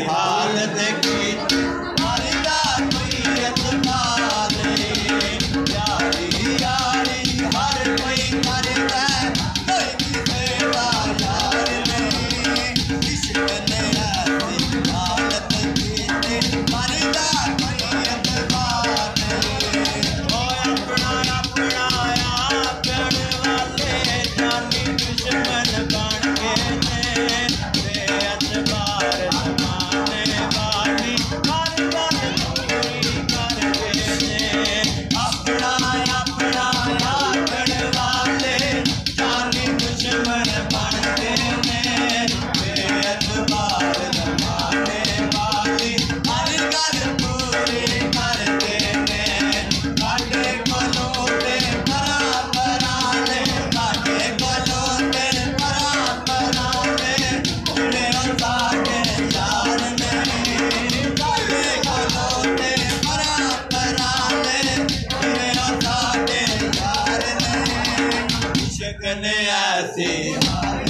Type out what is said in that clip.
हालत की मरदा कोई रतबा यारी, हर कोई करता नहीं इश्क ने ऐसी हालत की peneas.